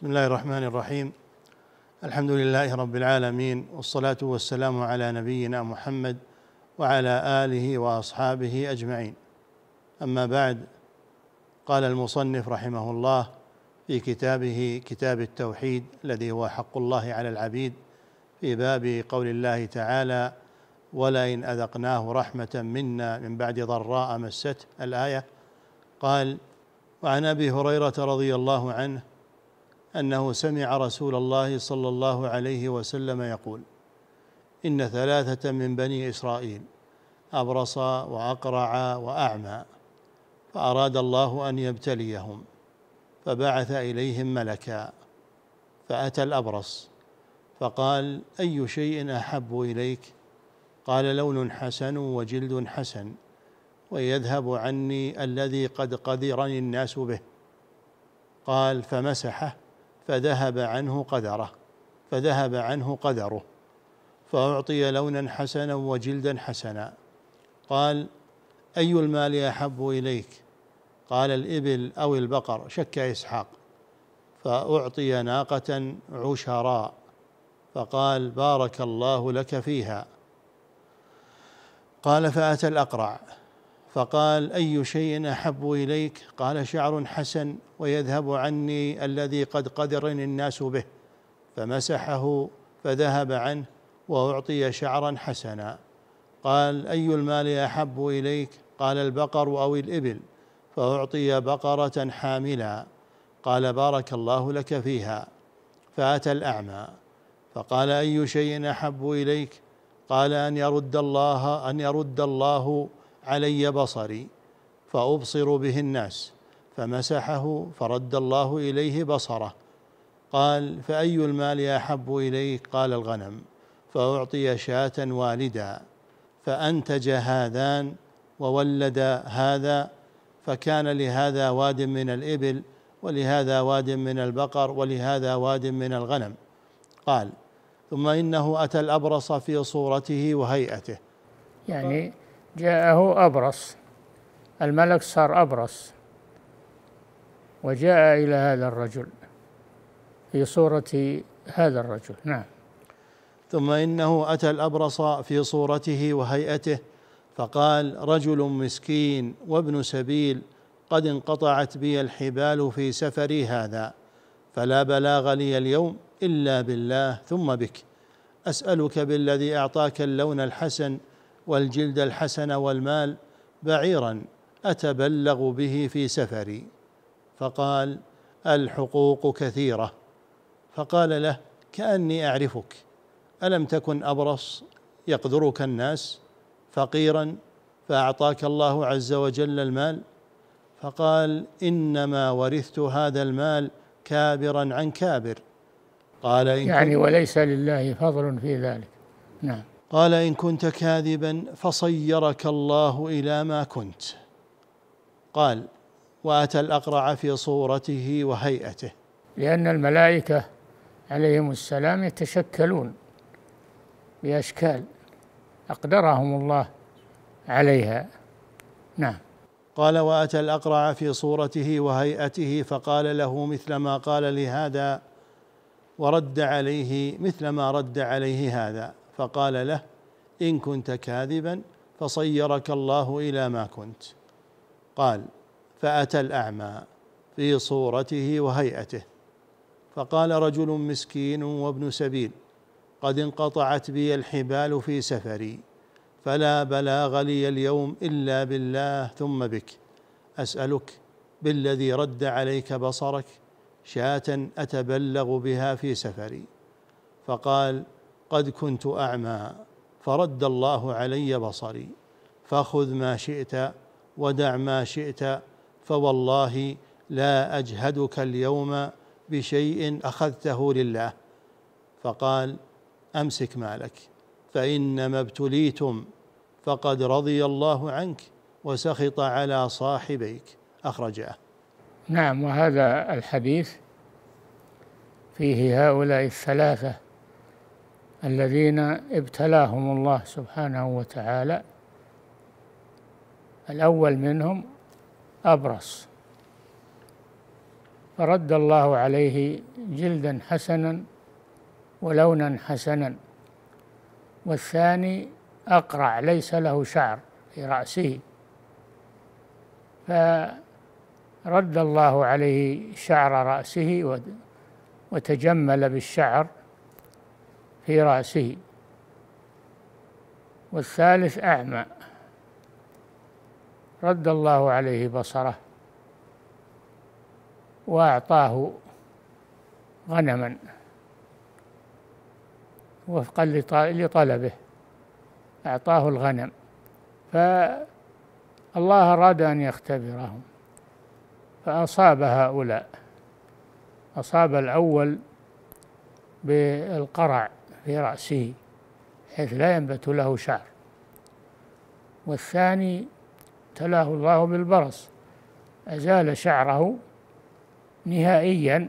بسم الله الرحمن الرحيم. الحمد لله رب العالمين والصلاة والسلام على نبينا محمد وعلى آله وأصحابه أجمعين. أما بعد قال المصنف رحمه الله في كتابه كتاب التوحيد الذي هو حق الله على العبيد في باب قول الله تعالى ولئن أذقناه رحمة منا من بعد ضراء مسته الآية قال وعن أبي هريرة رضي الله عنه أنه سمع رسول الله صلى الله عليه وسلم يقول إن ثلاثة من بني إسرائيل أبرص وأقرع وأعمى فأراد الله أن يبتليهم فبعث إليهم ملكا فأتى الأبرص فقال أي شيء أحب إليك؟ قال لون حسن وجلد حسن ويذهب عني الذي قد قدرني الناس به. قال فمسحه فذهب عنه قدره فذهب عنه قدره فأعطي لونا حسنا وجلدا حسنا. قال أي المال أحب إليك؟ قال الإبل أو البقر شك إسحاق. فأعطي ناقة عشراء فقال بارك الله لك فيها. قال فأتى الأقرع. فقال أي شيء أحب إليك؟ قال شعر حسن ويذهب عني الذي قد قدرني الناس به. فمسحه فذهب عنه وأعطي شعرا حسنا. قال أي المال أحب إليك؟ قال البقر أو الإبل. فأعطي بقرة حاملا. قال بارك الله لك فيها. فأتى الأعمى. فقال أي شيء أحب إليك؟ قال أن يرد الله أن يرد الله علي بصري فأبصر به الناس فمسحه فرد الله إليه بصره. قال فأي المال أحب إليك قال الغنم فأعطي شاة والدا فأنتج هذان وولد هذا فكان لهذا واد من الإبل ولهذا واد من البقر ولهذا واد من الغنم. قال ثم إنه أتى الأبرص في صورته وهيئته. يعني جاءه أبرص. الملك صار أبرص. وجاء إلى هذا الرجل في صورة هذا الرجل. نعم. ثم إنه أتى الأبرص في صورته وهيئته فقال رجل مسكين وابن سبيل قد انقطعت بي الحبال في سفري هذا فلا بلاغ لي اليوم إلا بالله ثم بك. أسألك بالذي أعطاك اللون الحسن والجلد الحسن والمال بعيرا أتبلغ به في سفري؟ فقال الحقوق كثيرة. فقال له كأني أعرفك ألم تكن أبرص يقدرك الناس؟ فقيرا فأعطاك الله عز وجل المال؟ فقال إنما ورثت هذا المال كابرا عن كابر. قال إن يعني وليس لله فضل في ذلك. نعم. قال إن كنت كاذبا فصيرك الله إلى ما كنت. قال وأتى الأقرع في صورته وهيئته. لأن الملائكة عليهم السلام يتشكلون بأشكال أقدرهم الله عليها. نعم. قال وأتى الأقرع في صورته وهيئته فقال له مثل ما قال لهذا ورد عليه مثل ما رد عليه هذا. فقال له إن كنت كاذبا فصيرك الله إلى ما كنت. قال فأتى الأعمى في صورته وهيئته. فقال رجل مسكين وابن سبيل قد انقطعت بي الحبال في سفري فلا بلاغ لي اليوم إلا بالله ثم بك. أسألك بالذي رد عليك بصرك شاة أتبلغ بها في سفري. فقال قد كنت أعمى فرد الله علي بصري. فخذ ما شئت ودع ما شئت فوالله لا أجهدك اليوم بشيء أخذته لله. فقال أمسك مالك فإنما ابتليتم فقد رضي الله عنك وسخط على صاحبيك. أخرجاه. نعم وهذا الحديث فيه هؤلاء الثلاثة الذين ابتلاهم الله سبحانه وتعالى الأول منهم أبرص. فرد الله عليه جلدا حسنا ولونا حسنا. والثاني أقرع ليس له شعر في رأسه. فرد الله عليه شعر رأسه وتجمل بالشعر. في رأسه. والثالث أعمى. رد الله عليه بصره. وأعطاه غنما. وفقا لطلبه. أعطاه الغنم. فالله أراد أن يختبرهم. فأصاب هؤلاء. أصاب الأول بالقرع. في رأسه حيث لا ينبت له شعر. والثاني ابتلاه الله بالبرص أزال شعره نهائيا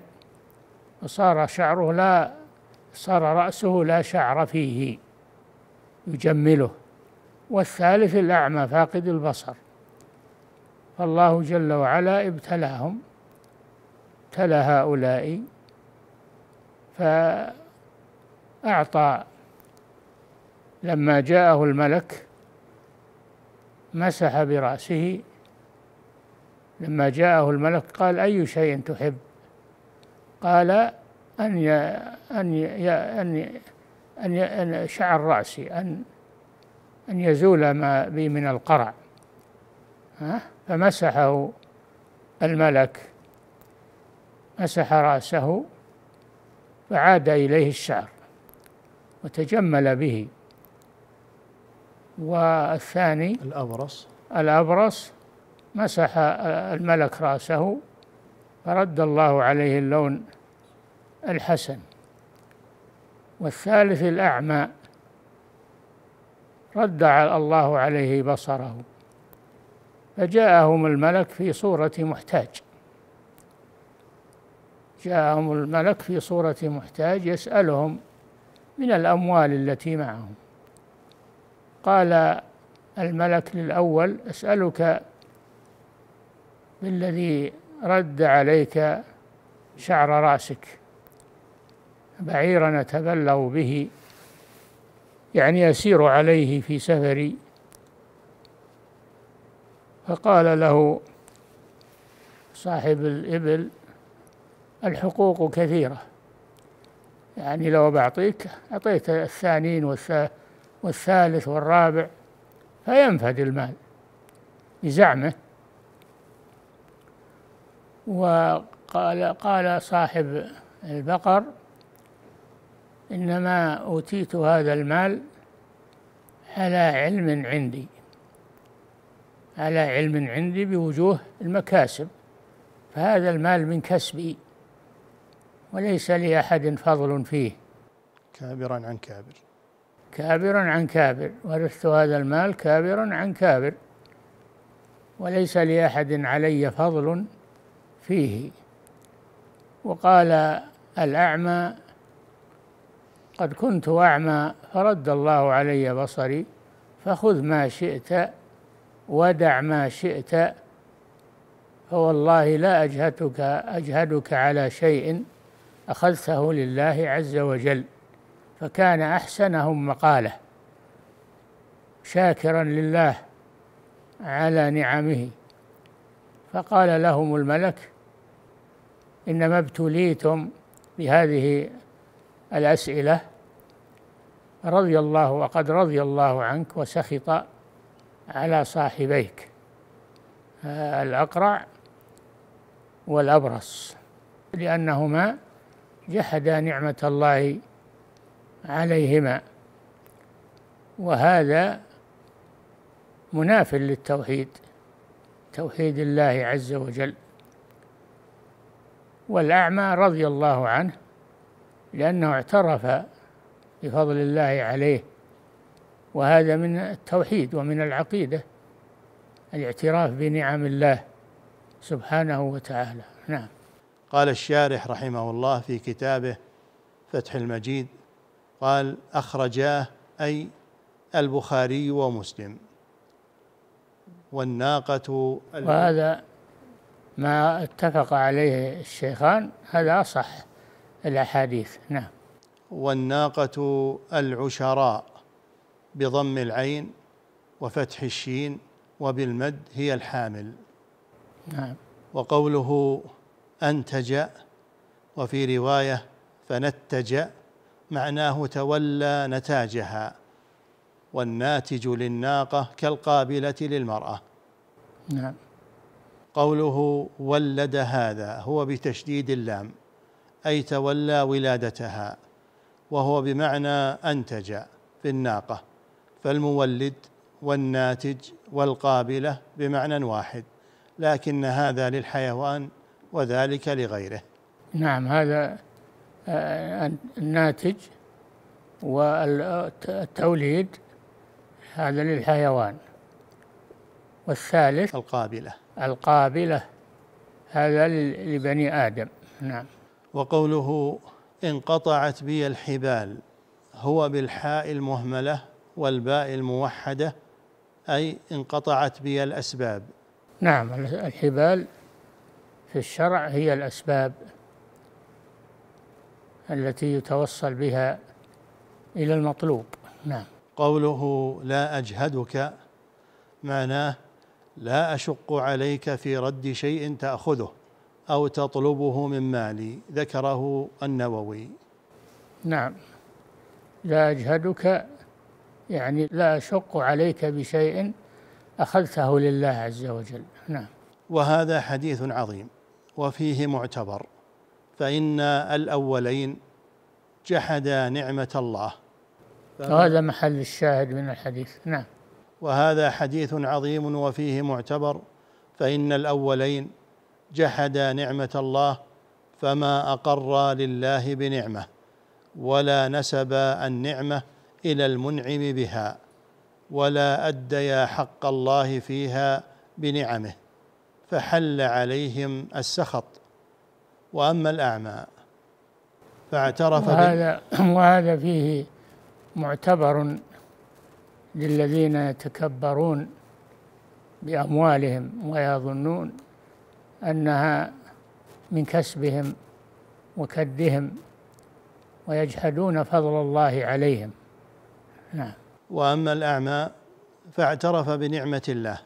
وصار شعره لا صار رأسه لا شعر فيه يجمله. والثالث الأعمى فاقد البصر. فالله جل وعلا ابتلاهم ابتلى هؤلاء فأعطى لما جاءه الملك مسح برأسه. لما جاءه الملك قال أي شيء تحب؟ قال أن ي... أن ي... أن أن أن شعر رأسي أن أن يزول ما بي من القرع. ها؟ فمسحه الملك. مسح رأسه فعاد إليه الشعر. وتجمل به. والثاني الأبرص. الأبرص مسح الملك رأسه فرد الله عليه اللون الحسن. والثالث الأعمى رد الله عليه بصره. فجاءهم الملك في صورة محتاج. جاءهم الملك في صورة محتاج يسألهم من الأموال التي معهم. قال الملك للأول أسألك بالذي رد عليك شعر رأسك. بعيرا أتبلغ به يعني يسير عليه في سفري. فقال له صاحب الإبل الحقوق كثيرة. يعني لو بعطيك أعطيت الثانين والثالث والرابع فينفد المال بزعمه. وقال قال صاحب البقر إنما أوتيت هذا المال على علم عندي على علم عندي بوجوه المكاسب فهذا المال من كسبي. وليس لأحد فضل فيه. كابرا عن كابر. كابرا عن كابر. ورثت هذا المال كابرا عن كابر. وليس لأحد علي فضل فيه. وقال الأعمى قد كنت أعمى فرد الله علي بصري فخذ ما شئت ودع ما شئت فوالله لا أجهدك أجهدك على شيء أخذته لله عز وجل فكان أحسنهم مقالة شاكرا لله على نعمه. فقال لهم الملك إنما ابتليتم بهذه الأسئلة رضي الله وقد رضي الله عنك وسخط على صاحبيك الأقرع والأبرص لأنهما جحدا نعمة الله عليهما. وهذا مناف للتوحيد توحيد الله عز وجل. والأعمى رضي الله عنه لأنه اعترف بفضل الله عليه. وهذا من التوحيد ومن العقيدة الاعتراف بنعم الله سبحانه وتعالى. نعم. قال الشارح رحمه الله في كتابه فتح المجيد قال أخرجاه أي البخاري ومسلم. والناقة وهذا ما اتفق عليه الشيخان هذا أصح الأحاديث. نعم. والناقة العشراء بضم العين وفتح الشين وبالمد هي الحامل. نعم. وقوله أنتج وفي رواية فنتج معناه تولى نتاجها والناتج للناقة كالقابلة للمرأة. نعم. قوله ولد هذا هو بتشديد اللام أي تولى ولادتها وهو بمعنى أنتج في الناقة فالمولد والناتج والقابلة بمعنى واحد لكن هذا للحيوان وذلك لغيره. نعم هذا آه، الناتج والتوليد هذا للحيوان. والثالث القابلة. القابلة هذا لبني آدم. نعم. وقوله انقطعت بي الحبال هو بالحاء المهملة والباء الموحدة أي انقطعت بي الأسباب. نعم الحبال في الشرع هي الأسباب التي يتوصل بها إلى المطلوب. نعم. قوله لا أجهدك معناه لا أشق عليك في رد شيء تأخذه أو تطلبه من مالي ذكره النووي. نعم. لا أجهدك يعني لا أشق عليك بشيء أخذته لله عز وجل. نعم. وهذا حديث عظيم. وفيه معتبر فإن الأولين جحدا نعمة الله. وهذا محل الشاهد من الحديث. نعم. وهذا حديث عظيم وفيه معتبر فإن الأولين جحدا نعمة الله فما أقر لله بنعمة ولا نسب النعمة إلى المنعم بها ولا أديا حق الله فيها بنعمه. فحل عليهم السخط وأما الأعمى. فاعترف وهذا, وهذا فيه معتبر للذين يتكبرون بأموالهم ويظنون أنها من كسبهم وكدهم ويجحدون فضل الله عليهم. نعم. وأما الأعمى فاعترف بنعمة الله.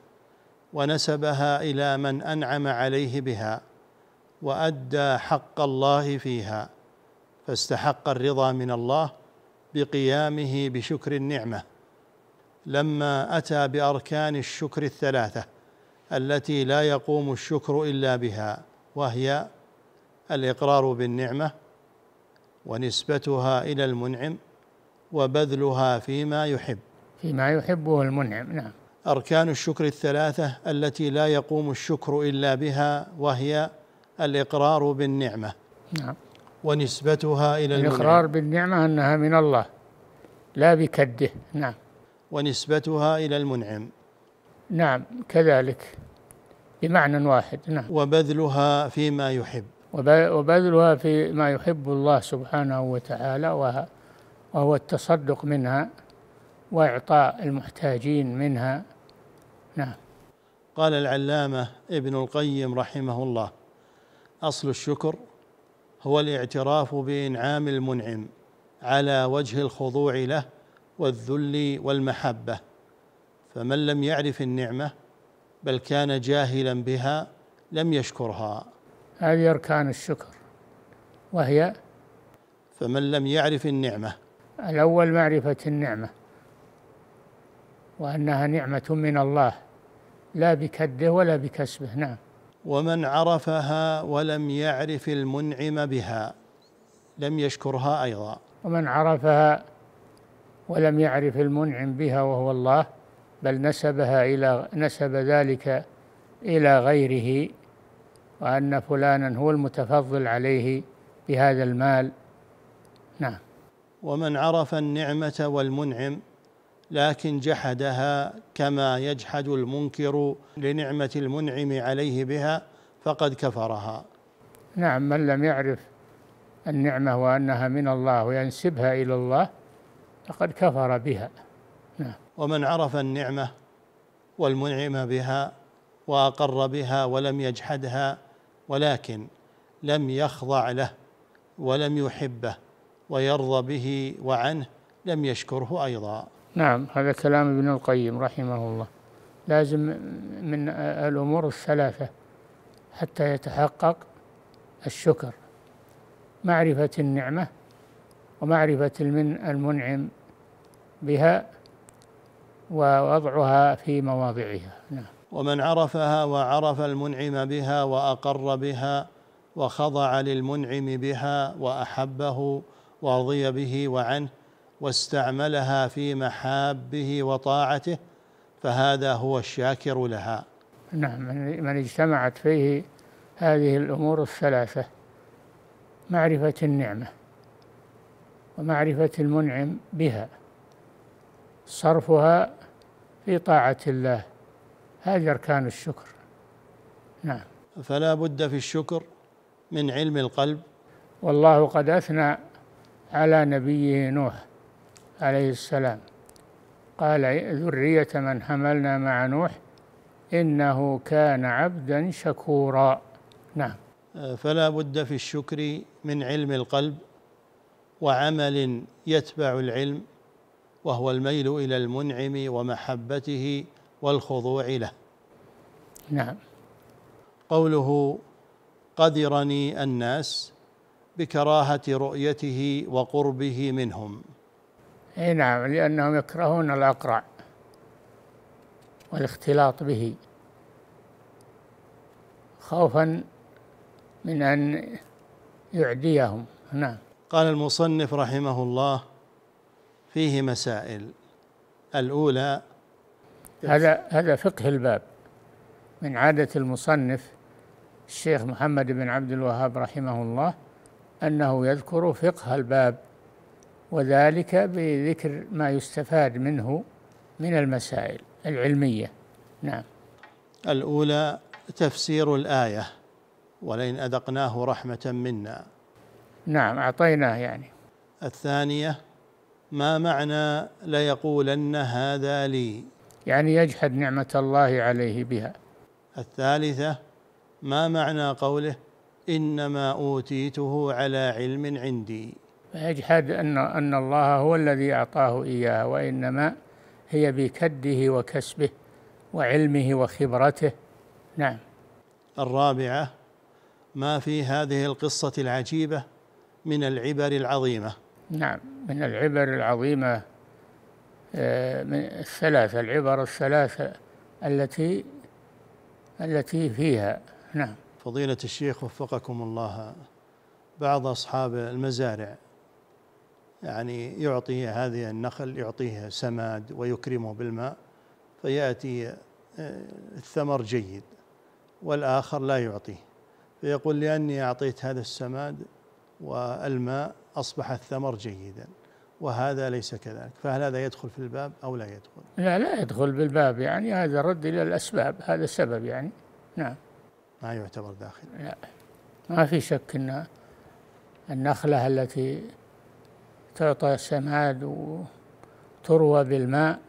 ونسبها إلى من أنعم عليه بها وأدى حق الله فيها فاستحق الرضا من الله بقيامه بشكر النعمة. لما أتى بأركان الشكر الثلاثة التي لا يقوم الشكر إلا بها وهي الإقرار بالنعمة ونسبتها إلى المنعم وبذلها فيما يحب. فيما يحبه المنعم نعم. أركان الشكر الثلاثة التي لا يقوم الشكر إلا بها وهي الإقرار بالنعمة. نعم. ونسبتها إلى المنعم. الإقرار بالنعمة أنها من الله لا بكده. نعم. ونسبتها إلى المنعم. نعم كذلك بمعنى واحد. نعم. وبذلها فيما يحب. وبذلها فيما يحب الله سبحانه وتعالى وهو التصدق منها وإعطاء المحتاجين منها نعم. قال العلامة ابن القيم رحمه الله أصل الشكر هو الاعتراف بإنعام المنعم على وجه الخضوع له والذل والمحبة فمن لم يعرف النعمة بل كان جاهلا بها لم يشكرها. هذه أركان الشكر وهي فمن لم يعرف النعمة الأول معرفة النعمة وأنها نعمة من الله. لا بكده ولا بكسبه. نعم. ومن عرفها ولم يعرف المنعم بها لم يشكرها أيضا. ومن عرفها ولم يعرف المنعم بها وهو الله بل نسبها إلى نسب ذلك إلى غيره وأن فلانا هو المتفضل عليه بهذا المال. نعم. ومن عرف النعمة والمنعم لكن جحدها كما يجحد المنكر لنعمة المنعم عليه بها فقد كفرها. نعم من لم يعرف النعمة وأنها من الله وينسبها إلى الله فقد كفر بها. نعم. ومن عرف النعمة والمنعم بها وأقر بها ولم يجحدها ولكن لم يخضع له ولم يحبه ويرضى به وعنه لم يشكره أيضا. نعم هذا كلام ابن القيم رحمه الله. لازم من الأمور الثلاثة حتى يتحقق الشكر. معرفة النعمة ومعرفة المنعم بها ووضعها في مواضعها. نعم. ومن عرفها وعرف المنعم بها وأقر بها وخضع للمنعم بها وأحبه ورضي به وعنه واستعملها في محابه وطاعته فهذا هو الشاكر لها. نعم من اجتمعت فيه هذه الأمور الثلاثة معرفة النعمة ومعرفة المنعم بها صرفها في طاعة الله. هذه أركان الشكر. نعم. فلا بد في الشكر من علم القلب. والله قد أثنى على نبيه نوح. عليه السلام. قال ذرية من حملنا مع نوح إنه كان عبدا شكورا. نعم. فلا بد في الشكر من علم القلب وعمل يتبع العلم وهو الميل إلى المنعم ومحبته والخضوع له. نعم. قوله قدرني الناس بكراهة رؤيته وقربه منهم. إي نعم لأنهم يكرهون الأقرع والاختلاط به. خوفا من أن يعديهم. نعم. قال المصنف رحمه الله فيه مسائل. الأولى هذا هذا فقه الباب. من عادة المصنف الشيخ محمد بن عبد الوهاب رحمه الله أنه يذكر فقه الباب. وذلك بذكر ما يستفاد منه من المسائل العلمية. نعم. الأولى تفسير الآية ولئن أذقناه رحمة منا. نعم أعطيناه يعني. الثانية ما معنى ليقولن هذا لي؟ يعني يجحد نعمة الله عليه بها. الثالثة ما معنى قوله إنما أوتيته على علم عندي؟ فيجحد أن أن الله هو الذي أعطاه إياه وإنما هي بكده وكسبه وعلمه وخبرته. نعم. الرابعة ما في هذه القصة العجيبة من العبر العظيمة. نعم من العبر العظيمة آه، من الثلاثة العبر الثلاثة التي التي فيها. نعم. فضيلة الشيخ وفقكم الله بعض أصحاب المزارع يعني يعطي هذه النخل يعطيه سماد ويكرمه بالماء فيأتي آه، الثمر جيد والآخر لا يعطيه. فيقول لأني أعطيت هذا السماد والماء أصبح الثمر جيدا وهذا ليس كذلك. فهل هذا يدخل في الباب أو لا يدخل؟ لا لا يدخل بالباب يعني هذا رد إلى الأسباب هذا سبب يعني. نعم. ما يعتبر داخل. لا ما في شك أن النخلة التي تعطى سماد وتروى بالماء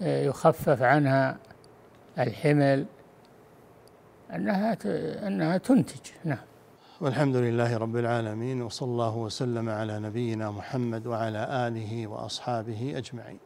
ويخفف عنها الحمل أنها أنها تنتج. نعم. والحمد لله رب العالمين وصلى الله وسلم على نبينا محمد وعلى آله وأصحابه أجمعين.